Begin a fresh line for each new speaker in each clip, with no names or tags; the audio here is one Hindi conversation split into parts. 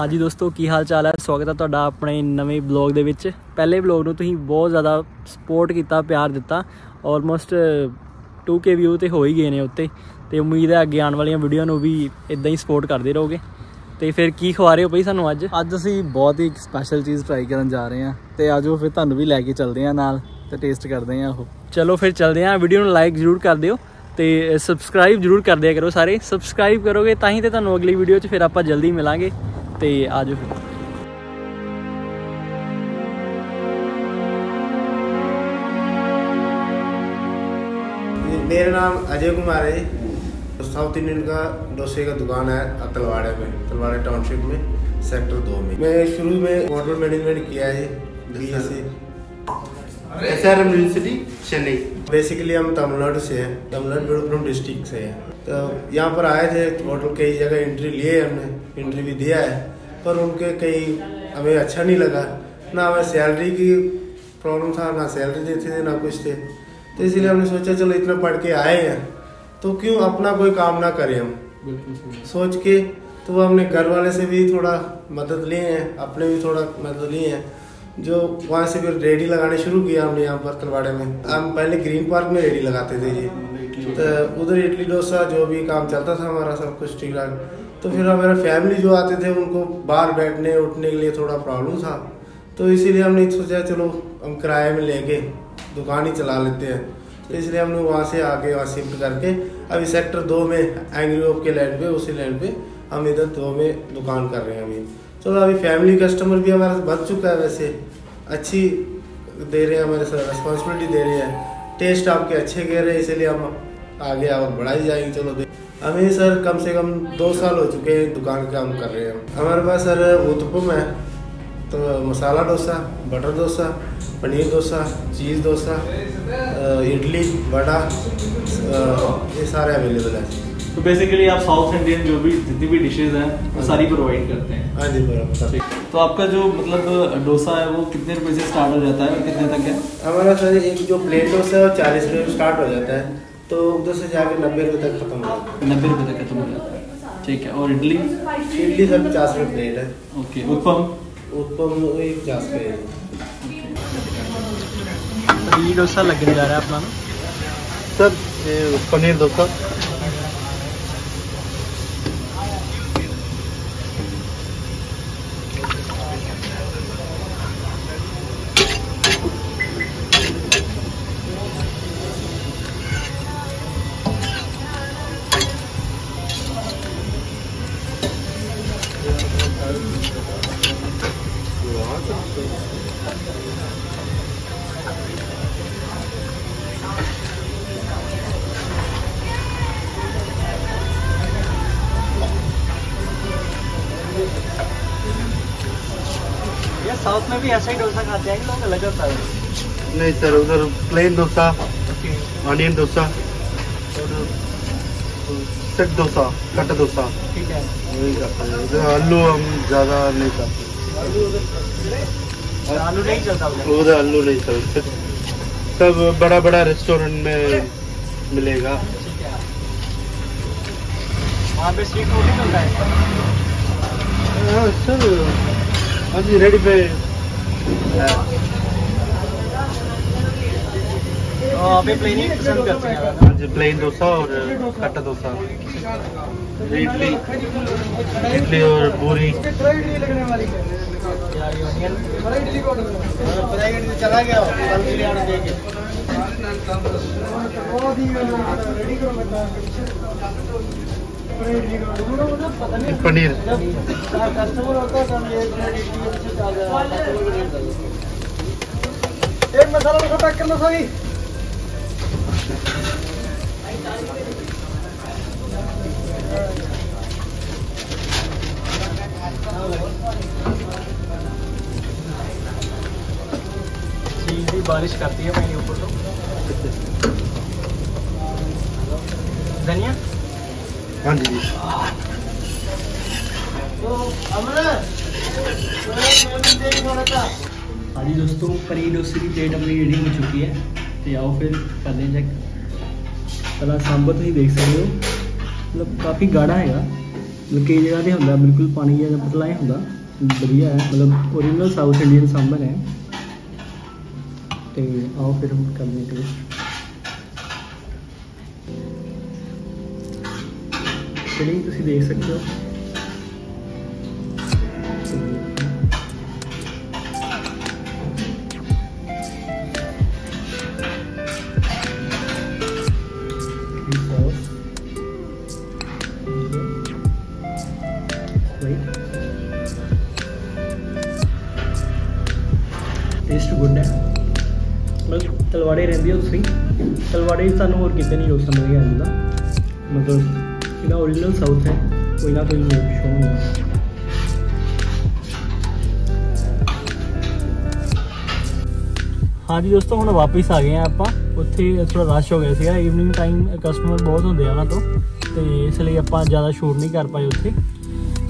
ਹਾਂਜੀ ਦੋਸਤੋ ਕੀ ਹਾਲ ਚਾਲ ਹੈ? ਸਵਾਗਤ ਹੈ ਤੁਹਾਡਾ ਆਪਣੇ ਨਵੇਂ ਬਲੌਗ ਦੇ ਵਿੱਚ। ਪਹਿਲੇ ਬਲੌਗ ਨੂੰ ਤੁਸੀਂ ਬਹੁਤ ਜ਼ਿਆਦਾ ਸਪੋਰਟ ਕੀਤਾ ਪਿਆਰ ਦਿੱਤਾ। ਆਲਮੋਸਟ 2k ਵਿਊ ਤੇ ਹੋ ਹੀ ਗਏ ਨੇ ਉੱਤੇ। ਤੇ ਉਮੀਦ ਹੈ ਅੱਗੇ ਆਉਣ ਵਾਲੀਆਂ ਵੀਡੀਓ ਨੂੰ ਵੀ ਇਦਾਂ ਹੀ ਸਪੋਰਟ ਕਰਦੇ ਰਹੋਗੇ। ਤੇ ਫਿਰ ਕੀ ਖਵਾ ਰਹੇ ਹੋ ਬਈ ਸਾਨੂੰ ਅੱਜ?
ਅੱਜ ਅਸੀਂ ਬਹੁਤ ਹੀ ਸਪੈਸ਼ਲ ਚੀਜ਼ ਟਰਾਈ ਕਰਨ ਜਾ ਰਹੇ ਹਾਂ। ਤੇ ਆਜੋ ਫਿਰ ਤੁਹਾਨੂੰ ਵੀ ਲੈ ਕੇ ਚੱਲਦੇ ਹਾਂ ਨਾਲ ਤੇ ਟੇਸਟ ਕਰਦੇ ਹਾਂ ਉਹ।
ਚਲੋ ਫਿਰ ਚੱਲਦੇ ਹਾਂ। ਵੀਡੀਓ ਨੂੰ ਲਾਈਕ ਜ਼ਰੂਰ ਕਰ ਦਿਓ ਤੇ ਸਬਸਕ੍ਰਾਈਬ ਜ਼ਰੂਰ ਕਰ ਦਿਆ ਕਰੋ ਸਾਰੇ। ਸਬਸਕ੍ਰਾਈਬ ਕਰੋਗੇ ਤਾਂ ਹੀ ਤੇ ਤੁਹਾਨੂੰ ਅਗਲੀ ਵੀਡੀਓ 'ਚ ਫਿਰ ਆਪਾਂ ਜਲਦੀ ਮਿਲਾਂਗੇ। ਤੇ ਆਜੋ ਫਿਰ
मेरा नाम अजय कुमार है जी साउथ इंडियन का डोसे का दुकान है तलवाड़े में तलवाड़े टाउनशिप में सेक्टर दो में मैं शुरू में होटल मैनेजमेंट किया है B S
S R M university Chennai
basically हम तमिलनाडु से हैं तमिलनाडु विडुपुरम डिस्ट्रिक्ट से हैं तो यहाँ पर आए थे होटल कई जगह इंटरव्यू लिए हमने इंटरव्यू दिया है पर उनके कहीं हमें अच्छा नहीं लगा। ना हमें सैलरी की प्रॉब्लम था ना सैलरी देते थे ना कुछ थे। तो इसलिए हमने सोचा चलो इतना पढ़ के आए हैं। तो क्यों अपना कोई काम ना करें हम? सोच के तो हमने घर वाले से भी थोड़ा मदद लिए हैं अपने भी थोड़ा मदद लिए हैं जो वहाँ से फिर रेडी लगाने शुरू किया हमने यहाँ पर तलवाड़े में। हम पहले ग्रीन पार्क में रेडी लगाते थे जी तो उधर इडली डोसा जो भी काम चलता था हमारा सब कुछ ठीक ठाक तो फिर हमारा फैमिली जो आते थे, उनको बाहर बैठने, उठने के लिए थोड़ा प्रॉब्लम था। तो इसीलिए हमने सोचा, चलो, हम किराए में लेके दुकान ही चला लेते हैं। तो इसलिए हमने वहाँ से आके वहाँ शिफ्ट करके, अभी सेक्टर दो में एंग्री के लैंड पे, उसी लैंड पे हम इधर दो में दुकान कर रहे हैं अभी। चलो, अभी फैमिली कस्टमर भी हमारा बच चुका है वैसे। अच्छी दे रहे हैं, हमारे साथ रिस्पॉन्सिबिलिटी दे रहे हैं। टेस्ट आपके अच्छे कह रहे हैं, इसलिए हम आगे और बढ़ाई जाएँगे। चलो हमें सर कम से कम दो साल हो चुके हैं दुकान का हम कर रहे हैं। हमारे पास सर उत्पम है तो मसाला डोसा बटर डोसा पनीर डोसा चीज़ डोसा इडली वड़ा ये सारे अवेलेबल है।
तो बेसिकली आप साउथ इंडियन जो भी जितनी भी डिशेज हैं वो सारी प्रोवाइड करते हैं।
हाँ जी बराबर।
तो आपका जो मतलब डोसा है वो कितने रुपए से स्टार्ट हो जाता है और कितने तक है?
हमारा सर एक जो प्लेट डोसा है वो चालीस रुपये स्टार्ट हो जाता है। तो उधर से जाके नब्बे रुपये तक खत्म हो जाता है।
नब्बे रुपये तक खत्म हो जाता है। ठीक है और इडली?
इडली सर पचास रुपये प्लेट है।
ओके उत्पम?
उत्पम वही पचास
प्लेट डोसा लगने जा रहा है अपना
सर पनीर डोसा।
साउथ में भी ऐसा ही डोसा खाते हैं लोग अलग होता है।
नहीं सर उधर प्लेन डोसा ऑनियन डोसा और सेट डोसा कट डोसा।
ठीक है।
वही करते हैं। उधर आलू हम ज़्यादा नहीं
आलू नहीं चलता उधर
आलू नहीं चलते। सब बड़ा बड़ा रेस्टोरेंट में मिलेगा।
वहाँ पे स्ट्रीट फ़ूड चलता है।
हाँ सर हाँ जी रेडी पे
प्लेन ही पसंद करते ज़्यादा।
प्लेन डोसा और कट्टा डोसा इडली इडली और पूरी।
चला गया
पनीर
कस्टमर होता है हम प्लेट इडली। एक मसाला पैक करना सॉरी चीज़ बारिश करती है मेरे ऊपर तो। धनिया?
हाँ जी।
हाँ जी दोस्तों पनीर डोसे की प्लेट अपनी रेडी हो चुकी है। तो आओ फिर करते हैं चेक पहला सांबर ਤੁਸੀਂ ਦੇਖ ਸਕਦੇ ਹੋ ਮਤਲਬ ਕਾਫੀ ਗਾੜਾ ਹੈਗਾ ਮਤਲਬ ਕਈ ਜਗ੍ਹਾ ਤੇ ਹੁੰਦਾ ਬਿਲਕੁਲ ਪਾਣੀ ਜਿਹਾ ਪਤਲਾ ਹੀ ਹੁੰਦਾ ਵਧੀਆ ਹੈ ਮਤਲਬ ਓਰੀਜਨਲ ਸਾਊਥ ਇੰਡੀਅਨ ਸਾਂਬਰ ਹੈ ਤੇ ਆਓ ਫਿਰ ਹੁਣ ਕਰਦੇ ਹਾਂ ਟੇਸਟ ਫਿਲਿੰਗ ਤੁਸੀਂ ਦੇਖ ਸਕਦੇ ਹੋ ਟੇਸਟ ਗੁੱਡ ਹੈ ਮਤਲਬ ਤਲਵਾੜੇ ਰਹਿੰਦੀ ਹੋ ਤੁਸੀਂ ਤਲਵਾੜੇ 'ਚ ਤੁਹਾਨੂੰ ਹੋਰ ਕਿਤੇ ਨਹੀਂ ਡੋਸਾ ਮਿਲੇਗਾ ਇੰਜ ਦਾ ਮਤਲਬ ਇਹਦਾ ਓਰੀਜਨਲ ਸਾਊਥ ਹੈ ਕੋਈ ਨਾ ਕੋਈ ਸ਼ੋ ਨਹੀਂ ਹਾਂਜੀ ਦੋਸਤੋ ਹੁਣ ਵਾਪਸ ਆ ਗਏ ਆ ਆਪਾਂ ਉੱਥੇ ਥੋੜਾ ਰਸ਼ ਹੋ ਗਿਆ ਸੀਗਾ ਈਵਨਿੰਗ ਟਾਈਮ ਕਸਟਮਰ ਬਹੁਤ ਹੁੰਦੇ ਆ ਉਹਨਾਂ ਤੋਂ ਤੇ ਇਸ ਲਈ ਆਪਾਂ ਜ਼ਿਆਦਾ ਸ਼ੂਟ ਨਹੀਂ ਕਰ ਪਾਏ ਉੱਥੇ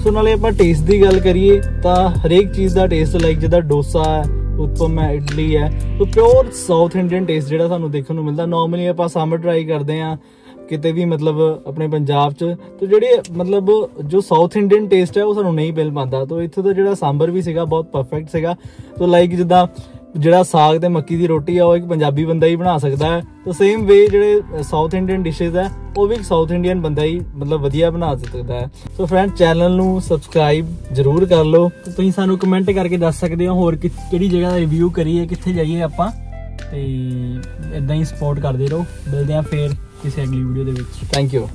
ਸੋ ਨਾਲੇ ਆਪਾਂ ਟੇਸਟ ਦੀ ਗੱਲ ਕਰੀਏ ਤਾਂ ਹਰੇਕ ਚੀਜ਼ ਦਾ ਟੇਸਟ ਲਾਈਕ ਜਿੱਦਾਂ ਡੋਸਾ ਹੈ, ਉਤਪਮ ਹੈ, ਇਡਲੀ ਹੈ, ਉਹ ਪਿਓਰ ਸਾਊਥ ਇੰਡੀਅਨ ਟੇਸਟ ਜਿਹੜਾ ਸਾਨੂੰ ਦੇਖਣ ਨੂੰ ਮਿਲਦਾ। ਨਾਰਮਲੀ ਆਪਾਂ ਸਾਂਬਰ ਟਰਾਈ ਕਰਦੇ ਆ ਕਿਤੇ ਵੀ ਮਤਲਬ ਆਪਣੇ ਪੰਜਾਬ 'ਚ, ਤੇ ਜਿਹੜੇ ਮਤਲਬ ਜੋ ਸਾਊਥ ਇੰਡੀਅਨ ਟੇਸਟ ਹੈ, ਉਹ ਸਾਨੂੰ ਨਹੀਂ ਮਿਲ ਪਾਉਂਦਾ। ਤਾਂ ਇੱਥੇ ਦਾ ਜਿਹੜਾ ਸਾਂਬਰ ਵੀ ਸੀਗਾ, ਬਹੁਤ ਪਰਫੈਕਟ ਸੀਗਾ। ਤਾਂ ਲਾਈਕ ਜਿੱਦਾਂ ਜਿਹੜਾ ਸਾਗ ਤੇ ਮੱਕੀ ਦੀ ਰੋਟੀ ਆ, ਉਹ ਇੱਕ ਪੰਜਾਬੀ ਬੰਦਾ ਹੀ ਬਣਾ ਸਕਦਾ ਹੈ। ਤਾਂ ਸੇਮ ਵੇ ਜਿਹੜੇ ਸਾਊਥ ਇੰਡੀਅਨ ਡਿਸ਼ਸ ਹੈ, ਉਹ ਵੀ ਇੱਕ ਸਾਊਥ ਇੰਡੀਅਨ ਬੰਦਾ ਹੀ ਮਤਲਬ ਵਧੀਆ ਬਣਾ ਸਕਦਾ ਹੈ। ਸੋ ਫਰੈਂਡ ਚੈਨਲ ਨੂੰ ਸਬਸਕ੍ਰਾਈਬ ਜਰੂਰ ਕਰ ਲਓ।
ਤੁਸੀਂ ਸਾਨੂੰ ਕਮੈਂਟ ਕਰਕੇ ਦੱਸ ਸਕਦੇ ਹੋ ਹੋਰ ਕਿ- ਕਿਹੜੀ ਜਗ੍ਹਾ ਦਾ ਰਿਵਿਊ ਕਰੀਏ, ਕਿੱਥੇ ਜਾਈਏ ਆਪਾਂ। ਤੇ ਇਦਾਂ ਹੀ ਸਪੋਰਟ ਕਰਦੇ ਰਹੋ। ਮਿਲਦੇ ਹਾਂ ਫੇਰ ਕਿਸੇ ਅਗਲੀ ਵੀਡੀਓ ਦੇ ਵਿੱਚ।
Thank you